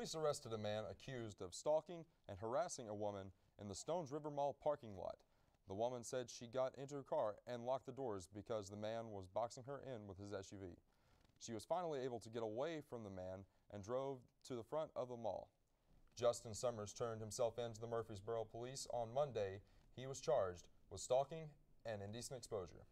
Police arrested a man accused of stalking and harassing a woman in the Stones River Mall parking lot. The woman said she got into her car and locked the doors because the man was boxing her in with his SUV. She was finally able to get away from the man and drove to the front of the mall. Justin Summers turned himself in to the Murfreesboro police on Monday. He was charged with stalking and indecent exposure.